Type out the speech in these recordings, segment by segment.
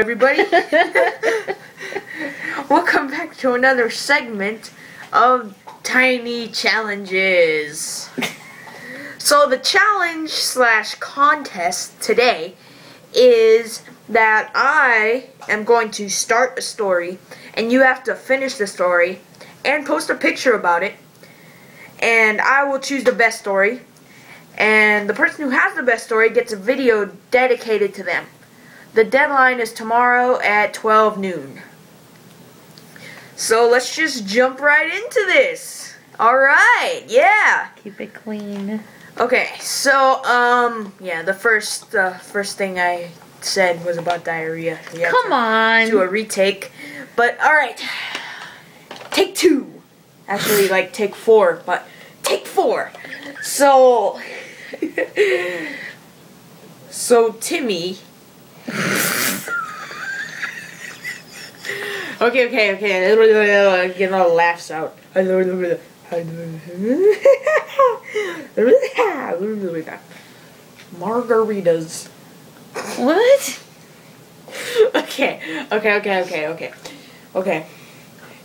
everybody. Welcome back to another segment of Tiny Challenges. So the challenge slash contest today is that I am going to start a story and you have to finish the story and post a picture about it. And I will choose the best story. And the person who has the best story gets a video dedicated to them. The deadline is tomorrow at 12 noon. So let's just jump right into this. Alright, yeah. Keep it clean. Okay, so um yeah, the first uh, first thing I said was about diarrhea. Have Come to on. Do a retake. But alright. Take two. Actually like take four, but take four. So So Timmy Okay, okay, okay. Get all the laughs out. Margaritas. What? Okay, okay, okay, okay, okay. Okay.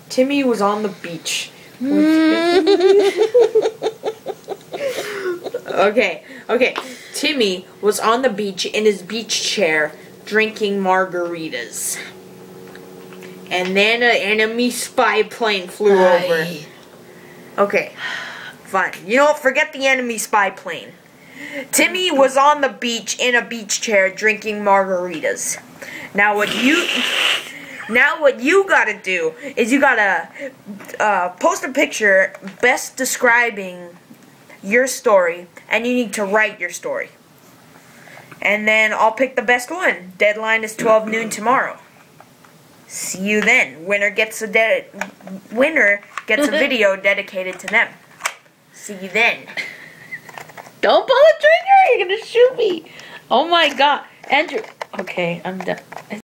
Timmy was on the beach. okay, okay. Timmy was on the beach in his beach chair drinking margaritas. And then an enemy spy plane flew over. Okay, fine. You know what? Forget the enemy spy plane. Timmy was on the beach in a beach chair drinking margaritas. Now what you now what you gotta do is you gotta uh, post a picture best describing your story, and you need to write your story. And then I'll pick the best one. Deadline is 12 noon tomorrow. See you then. Winner gets a de- winner gets a video dedicated to them. See you then. Don't pull the trigger. You're gonna shoot me. Oh my god, Andrew. Okay, I'm done.